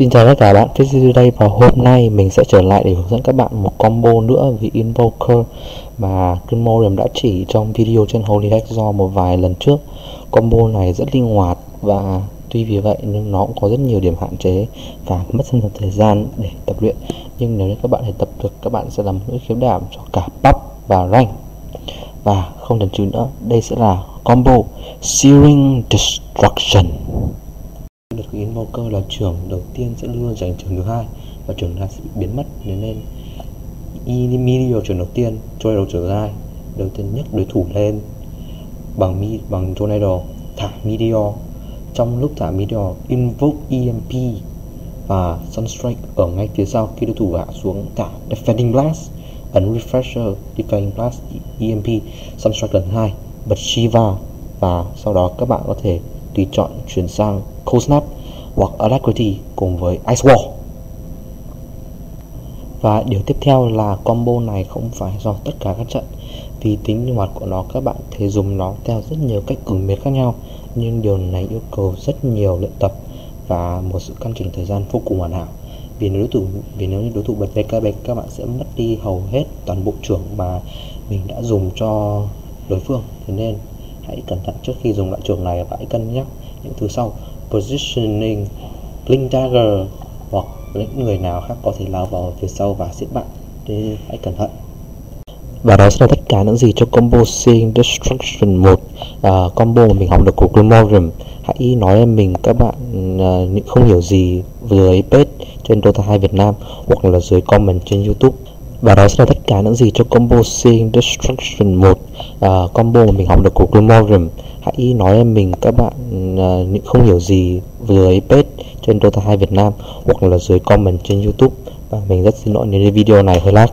Xin chào tất cả bạn, Fizzy đây và hôm nay mình sẽ trở lại để hướng dẫn các bạn một combo nữa vì Invoker mà Grimorium đã chỉ trong video trên Holy Deck do một vài lần trước. Combo này rất linh hoạt và tuy vì vậy nhưng nó cũng có rất nhiều điểm hạn chế và mất rất nhiều thời gian để tập luyện. Nhưng nếu như các bạn để tập được các bạn sẽ làm mũi khiếu đảm cho cả pub và rank. Và không chần chừ nữa đây sẽ là combo Searing Destruction được cơ là trưởng đầu tiên sẽ luôn giành trưởng thứ hai và trưởng thứ hai sẽ bị biến mất. Nên nên vào trưởng đầu tiên Tornado trưởng thứ hai. Đầu tiên nhấc đối thủ lên bằng mi, bằng Tornado thả Meteor trong lúc thả Meteor invoke EMP và Sunstrike ở ngay phía sau khi đối thủ hạ xuống thả Defending Blast ấn Refresher Defending Blast EMP Sunstrike lần hai, bật Shiva và sau đó các bạn có thể tùy chọn chuyển sang Cold Snap hoặc Alacrity cùng với Ice Wall và điều tiếp theo là combo này không phải do tất cả các trận, vì tính linh hoạt của nó, các bạn thể dùng nó theo rất nhiều cách ứng biến khác nhau, nhưng điều này yêu cầu rất nhiều luyện tập và một sự căn chỉnh thời gian vô cùng hoàn hảo. Vì nếu đối thủ, vì nếu như đối thủ bật VKB các bạn sẽ mất đi hầu hết toàn bộ trưởng mà mình đã dùng cho đối phương. Thế nên hãy cẩn thận trước khi dùng loại trường này và hãy cân nhắc những thứ sau positioning blink dagger hoặc những người nào khác có thể lao vào phía sau và giết bạn. Nên hãy cẩn thận. Và đó sẽ là tất cả những gì cho combo Seeing Destruction 1 à, Combo mà mình học được của Grimorium. Hãy nói em mình các bạn à, không hiểu gì dưới page trên Dota 2 Việt Nam Hoặc là dưới comment trên Youtube và đó sẽ là tất cả những gì cho combo Seeing Destruction 1 uh, à, Combo mà mình học được của Grimorium Hãy nói em mình các bạn uh, không hiểu gì dưới page trên Dota 2 Việt Nam Hoặc là dưới comment trên Youtube. Và mình rất xin lỗi nếu video này hơi lag.